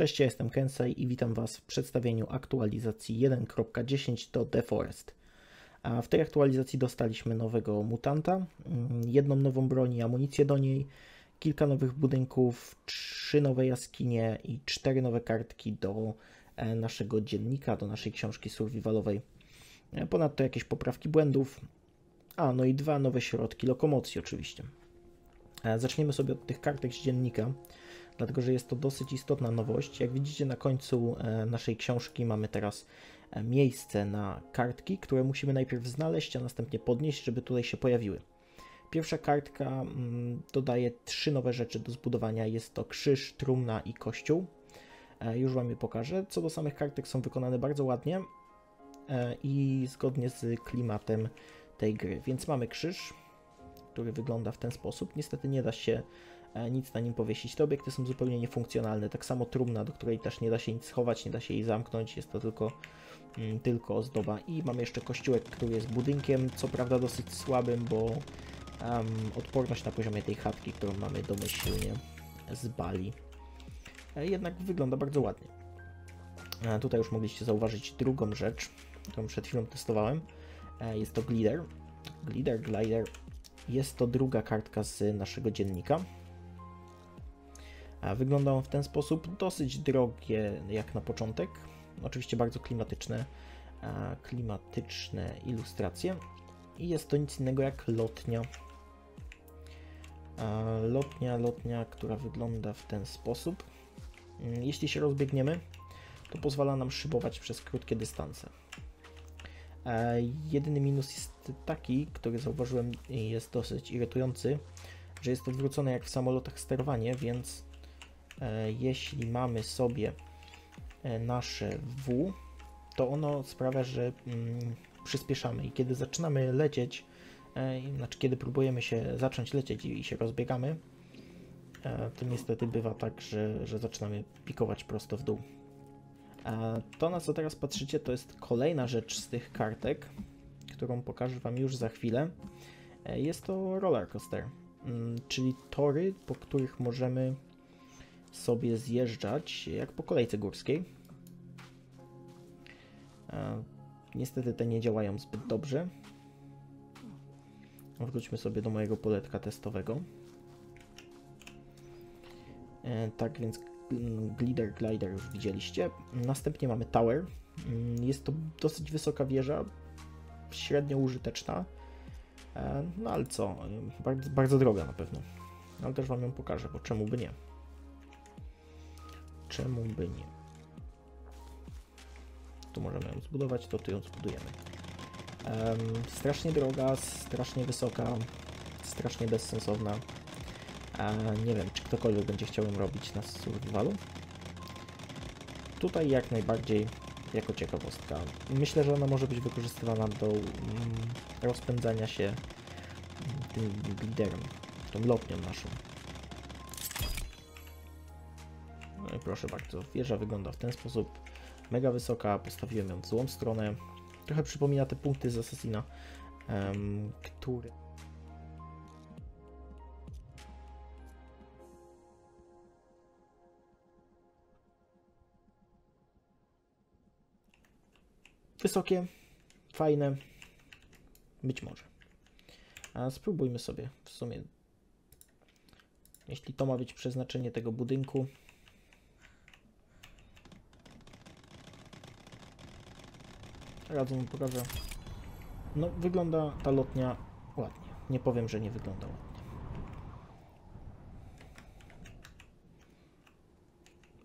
Cześć, ja jestem Kensei i witam Was w przedstawieniu aktualizacji 1.10 do The Forest. A w tej aktualizacji dostaliśmy nowego mutanta, mm, jedną nową broń i amunicję do niej, kilka nowych budynków, trzy nowe jaskinie i cztery nowe kartki do e, naszego dziennika, do naszej książki survivalowej. E, Ponadto jakieś poprawki błędów, a no i dwa nowe środki lokomocji oczywiście. E, Zaczniemy sobie od tych kartek z dziennika dlatego że jest to dosyć istotna nowość. Jak widzicie na końcu e, naszej książki mamy teraz e, miejsce na kartki, które musimy najpierw znaleźć, a następnie podnieść, żeby tutaj się pojawiły. Pierwsza kartka mm, dodaje trzy nowe rzeczy do zbudowania. Jest to krzyż, trumna i kościół. E, już Wam je pokażę. Co do samych kartek są wykonane bardzo ładnie i zgodnie z klimatem tej gry. Więc mamy krzyż, który wygląda w ten sposób. Niestety nie da się nic na nim powiesić. Te obiekty są zupełnie niefunkcjonalne. Tak samo trumna, do której też nie da się nic schować, nie da się jej zamknąć, jest to tylko, mm, tylko ozdoba. I mamy jeszcze kościółek, który jest budynkiem, co prawda dosyć słabym, bo um, odporność na poziomie tej chatki, którą mamy domyślnie z Bali, e, jednak wygląda bardzo ładnie. E, tutaj już mogliście zauważyć drugą rzecz, którą przed chwilą testowałem. Jest to Glider. Glider, Glider. Jest to druga kartka z naszego dziennika. Wygląda on w ten sposób, dosyć drogie jak na początek, oczywiście bardzo klimatyczne, klimatyczne ilustracje i jest to nic innego jak lotnia. Lotnia, lotnia, która wygląda w ten sposób. Mm, jeśli się rozbiegniemy, to pozwala nam szybować przez krótkie dystanse. Jedyny minus jest taki, który zauważyłem jest dosyć irytujący, że jest odwrócone jak w samolotach sterowanie, więc jeśli mamy sobie e, nasze W, to ono sprawia, że mm, przyspieszamy i kiedy zaczynamy lecieć, e, znaczy kiedy próbujemy się zacząć lecieć i się rozbiegamy, to niestety bywa tak, że, że zaczynamy pikować prosto w dół. To, na co teraz patrzycie, to jest kolejna rzecz z tych kartek, którą pokażę Wam już za chwilę. Jest to roller coaster, mm, czyli tory, po których możemy sobie zjeżdżać jak po kolejce górskiej. E, niestety te nie działają zbyt dobrze. Wróćmy sobie do mojego poletka testowego. E, tak więc Glider Glider już widzieliście. Następnie mamy Tower. Mm, jest to dosyć wysoka wieża, średnio użyteczna. E, no ale co, bardzo, bardzo droga na pewno. Ale też Wam ją pokażę, bo czemu by nie. Czemu by nie? Tu możemy ją zbudować, to tu ją zbudujemy. Um, strasznie droga, strasznie wysoka, strasznie bezsensowna. nie wiem, czy ktokolwiek będzie chciał ją robić na survivalu. Tutaj jak najbardziej jako ciekawostka. Myślę, że ona może być wykorzystywana do mm, rozpędzania się tym liderem, tą lotnią naszą. Proszę bardzo, wieża wygląda w ten sposób. Mega wysoka, postawiłem ją w złą stronę. Trochę przypomina te punkty z Assassina, um, który... Wysokie, fajne, być może. A spróbujmy sobie w sumie, jeśli to ma być przeznaczenie tego budynku, Radzę mu pokażę. No, wygląda ta lotnia ładnie. Nie powiem, że nie wygląda ładnie.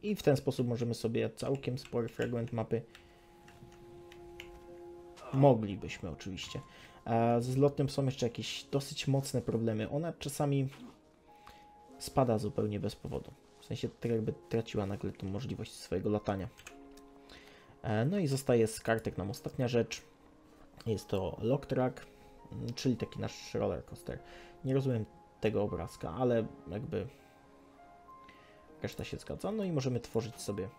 I w ten sposób możemy sobie całkiem spory fragment mapy moglibyśmy oczywiście. Z lotnią są jeszcze jakieś dosyć mocne problemy. Ona czasami spada zupełnie bez powodu. W sensie tak jakby traciła nagle tą możliwość swojego latania. E, no i zostaje z kartek nam ostatnia rzecz. Jest to Lock Track, mm, czyli taki nasz roller coaster. Nie rozumiem tego obrazka, ale jakby reszta się zgadza. No i możemy tworzyć sobie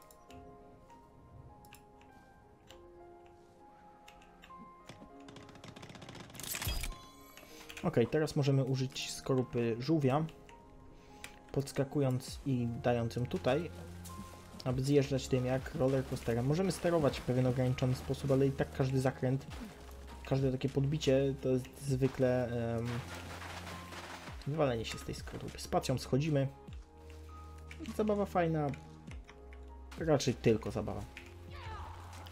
Ok, teraz możemy użyć skorupy żółwia, podskakując i dając ją tutaj, aby zjeżdżać tym jak rollercoasterem. Możemy sterować w pewien ograniczony sposób, ale i tak każdy zakręt, każde takie podbicie to jest zwykle um, wywalenie się z tej skorupy. Spacją schodzimy. Zabawa fajna, raczej tylko zabawa.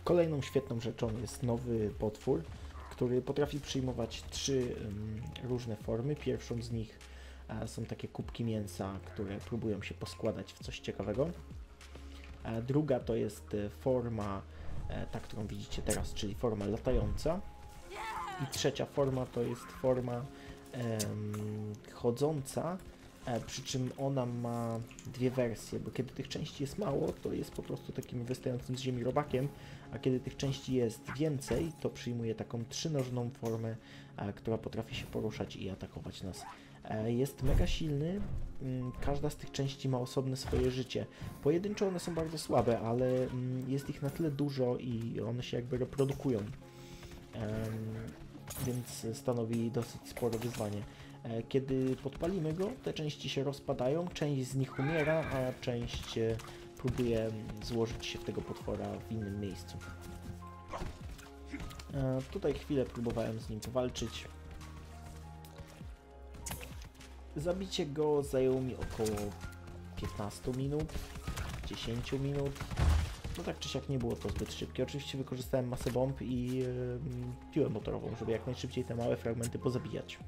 Kolejną świetną rzeczą jest nowy potwór, który potrafi przyjmować trzy um, różne formy. Pierwszą z nich e, są takie kubki mięsa, które próbują się poskładać w coś ciekawego. E, druga to jest e, forma, e, ta którą widzicie teraz, czyli forma latająca. I trzecia forma to jest forma chodząca, przy czym ona ma dwie wersje, bo kiedy tych części jest mało, to jest po prostu takim wystającym z ziemi robakiem, a kiedy tych części jest więcej, to przyjmuje taką trzynożną formę, która potrafi się poruszać i atakować nas. Jest mega silny, mm, każda z tych części ma osobne swoje życie. Pojedynczo one są bardzo słabe, ale mm, jest ich na tyle dużo i one się jakby reprodukują, więc stanowi dosyć spore wyzwanie. E, kiedy podpalimy go, te części się rozpadają, część z nich umiera, a część e, próbuje złożyć się w tego potwora w innym miejscu. E, tutaj chwilę próbowałem z nim powalczyć. Zabicie go zajęło mi około 15 minut, 10 minut. No tak czy siak nie było to zbyt szybkie. Oczywiście wykorzystałem masę bomb i yy, piłę motorową, żeby jak najszybciej te małe fragmenty pozabijać.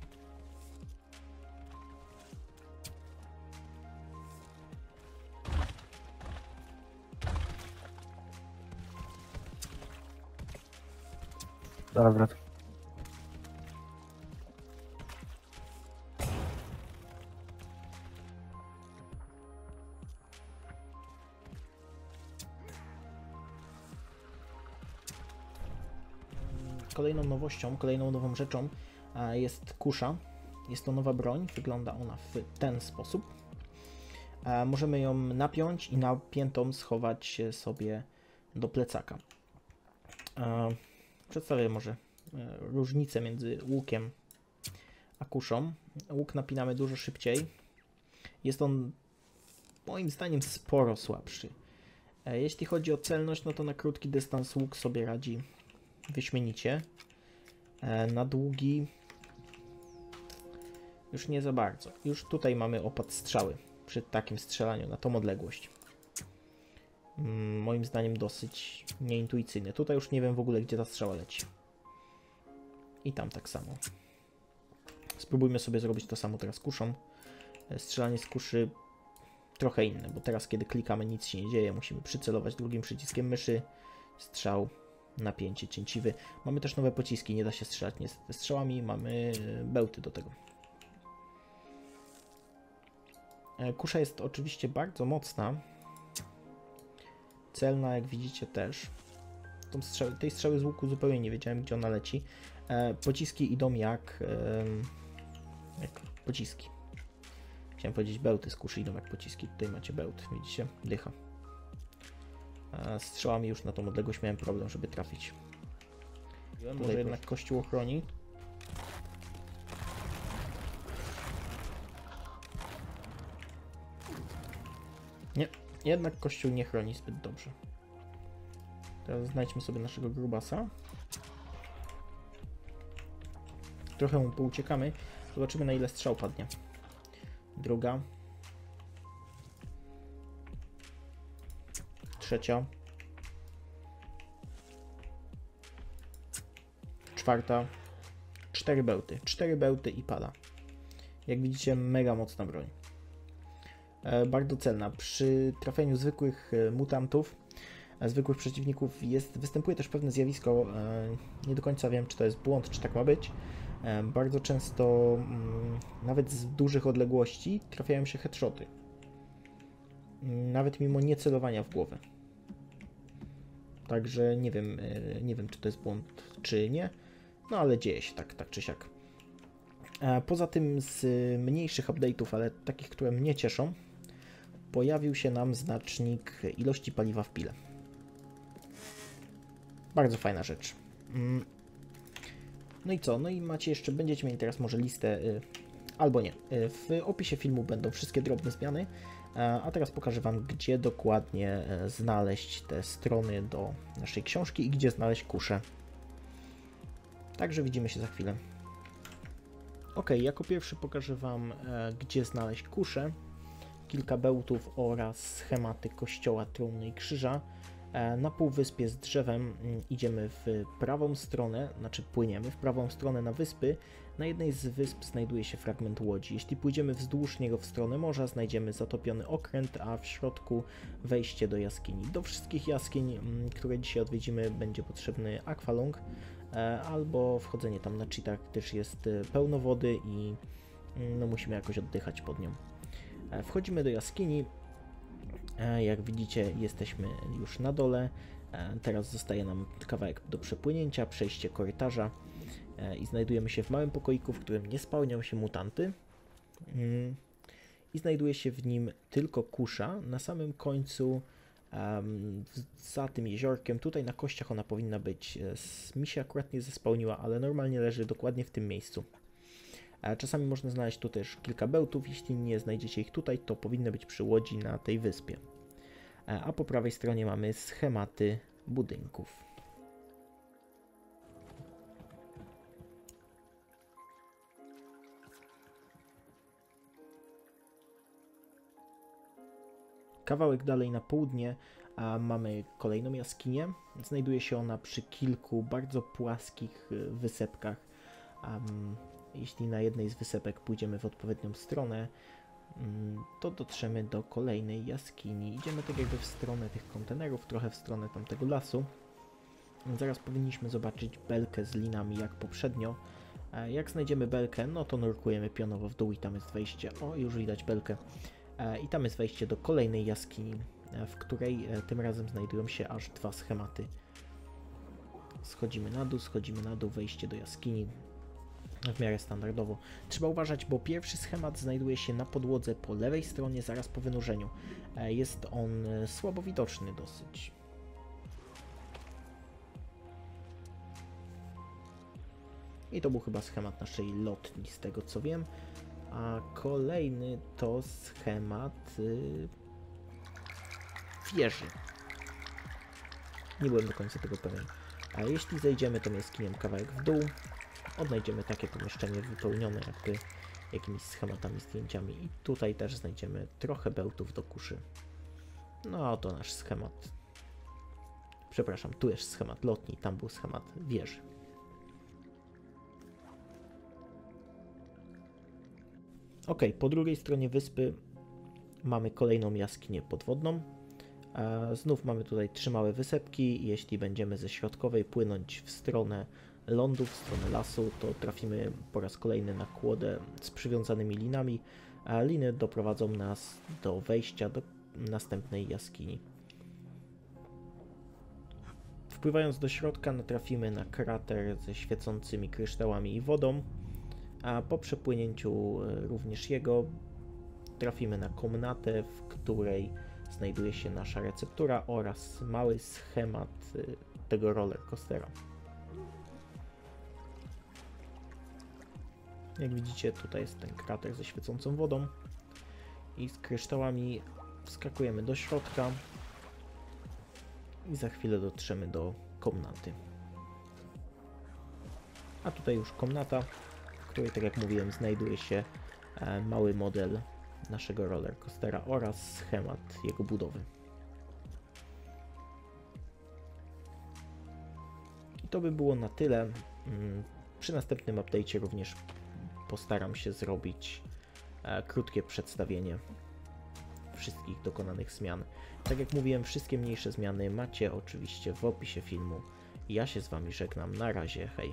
Dobra. Kolejną nowością, kolejną nową rzeczą jest kusza. Jest to nowa broń, wygląda ona w ten sposób. Możemy ją napiąć i napiętą schować sobie do plecaka. Przedstawię może e, różnicę między łukiem a kuszą. Łuk napinamy dużo szybciej. Jest on moim zdaniem sporo słabszy. E, jeśli chodzi o celność, no to na krótki dystans łuk sobie radzi wyśmienicie. E, na długi już nie za bardzo. Już tutaj mamy opad strzały przy takim strzelaniu na tą odległość. Mm, moim zdaniem dosyć nieintuicyjny. Tutaj już nie wiem w ogóle, gdzie ta strzała leci. I tam tak samo. Spróbujmy sobie zrobić to samo teraz kuszą. E, strzelanie z kuszy trochę inne, bo teraz kiedy klikamy nic się nie dzieje. Musimy przycelować drugim przyciskiem myszy. Strzał, napięcie, cięciwy. Mamy też nowe pociski, nie da się strzelać niestety strzałami. Mamy e, bełty do tego. E, kusza jest oczywiście bardzo mocna, celna, jak widzicie też. Strzały, tej strzały z łuku zupełnie nie wiedziałem, gdzie ona leci. E, pociski idą jak, jak pociski. Chciałem powiedzieć bełty z kuszy idą jak pociski. Tutaj macie bełt, widzicie? Dycha. Strzałami już na tą odległość miałem problem, żeby trafić. Może jednak kościół ochroni. Nie, jednak kościół nie chroni zbyt dobrze. Teraz znajdźmy sobie naszego grubasa. Trochę mu pouciekamy. Zobaczymy na ile strzał padnie. Druga. Trzecia. Czwarta. Cztery bełty. Cztery bełty i pada. Jak widzicie, mega mocna broń. E, bardzo celna. Przy trafieniu zwykłych e, mutantów, e, zwykłych przeciwników jest, występuje też pewne zjawisko, nie do końca wiem czy to jest błąd, czy tak ma być. Bardzo często, mm, nawet z dużych odległości, trafiają się headshoty. Nawet mimo niecelowania w głowę. Także nie wiem, nie wiem czy to jest błąd, czy nie. No ale dzieje się tak, tak czy siak. Poza tym z mniejszych update'ów, ale takich, które mnie cieszą, pojawił się nam znacznik ilości paliwa w pile. Bardzo fajna rzecz. Mm. No i co? No i macie jeszcze, będziecie mieli teraz może listę, y, albo nie. Y, w opisie filmu będą wszystkie drobne zmiany. E, a teraz pokażę Wam, gdzie dokładnie e, znaleźć te strony do naszej książki i gdzie znaleźć kuszę. Także widzimy się za chwilę. Ok, jako pierwszy pokażę Wam, e, gdzie znaleźć kuszę, kilka bełtów oraz schematy kościoła, trumny i krzyża. E, na półwyspie z drzewem mm, idziemy w prawą stronę, znaczy płyniemy w prawą stronę na wyspy. Na jednej z wysp znajduje się fragment łodzi. Jeśli pójdziemy wzdłuż niego w stronę morza, znajdziemy zatopiony okręt, a w środku wejście do jaskini. Do wszystkich jaskiń, mm, które dzisiaj odwiedzimy, będzie potrzebny akwalung e, albo wchodzenie tam na cheatach, gdyż jest e, pełno wody i mm, no, musimy jakoś oddychać pod nią. Wchodzimy do jaskini, jak widzicie, jesteśmy już na dole. E, teraz zostaje nam kawałek do przepłynięcia, przejście korytarza e, i znajdujemy się w małym pokoiku, w którym nie spełnią się mutanty. Mm. I znajduje się w nim tylko kusza. Na samym końcu, za tym jeziorkiem, tutaj na kościach ona powinna być. Mi się akurat nie zespełniła, ale normalnie leży dokładnie w tym miejscu. Czasami można znaleźć tu też kilka bełtów, jeśli nie znajdziecie ich tutaj, to powinny być przy łodzi na tej wyspie. A po prawej stronie mamy schematy budynków. Kawałek dalej na południe mamy kolejną jaskinię. Znajduje się ona przy kilku bardzo płaskich y, wysepkach. Jeśli na jednej z wysepek pójdziemy w odpowiednią stronę, mm, to dotrzemy do kolejnej jaskini. Idziemy tak jakby w stronę tych kontenerów, trochę w stronę tamtego lasu. Zaraz powinniśmy zobaczyć belkę z linami jak poprzednio. E, jak znajdziemy belkę, no to nurkujemy pionowo w dół i tam jest wejście. O, już widać belkę. E, I tam jest wejście do kolejnej jaskini, e, w której tym razem znajdują się aż dwa schematy. Schodzimy na dół, schodzimy na dół, wejście do jaskini, w miarę standardowo. Trzeba uważać, bo pierwszy schemat znajduje się na podłodze po lewej stronie zaraz po wynurzeniu. E, jest on e, słabo widoczny dosyć. I to był chyba schemat naszej lotni, z tego co wiem. A kolejny to schemat yy, wieży. Nie byłem do końca tego pewien. A jeśli zejdziemy tą jaskinią kawałek w dół, odnajdziemy takie pomieszczenie wypełnione jakby jakimiś schematami, zdjęciami i tutaj też znajdziemy trochę bełtów do kuszy. No oto nasz schemat. Przepraszam, tu jest schemat lotni, tam był schemat wieży. Ok, po drugiej stronie wyspy mamy kolejną jaskinię podwodną. Znów mamy tutaj trzy małe wysepki. Jeśli będziemy ze środkowej płynąć w stronę lądu, w stronę lasu, to trafimy po raz kolejny na kłodę z przywiązanymi linami, a liny doprowadzą nas do wejścia do następnej jaskini. Wpływając do środka natrafimy na krater ze świecącymi kryształami i wodą, a po przepłynięciu e, również jego trafimy na komnatę, w której znajduje się nasza receptura oraz mały schemat e, tego roller Jak widzicie, tutaj jest ten krater ze świecącą wodą i z kryształami wskakujemy do środka i za chwilę dotrzemy do komnaty. A tutaj już komnata, w której, tak jak mówiłem, znajduje się e, mały model naszego roller coastera oraz schemat jego budowy. I to by było na tyle. Mm, przy następnym update'cie również postaram się zrobić e, krótkie przedstawienie wszystkich dokonanych zmian. Tak jak mówiłem, wszystkie mniejsze zmiany macie oczywiście w opisie filmu. Ja się z Wami żegnam. Na razie, hej.